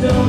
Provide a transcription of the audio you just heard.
don't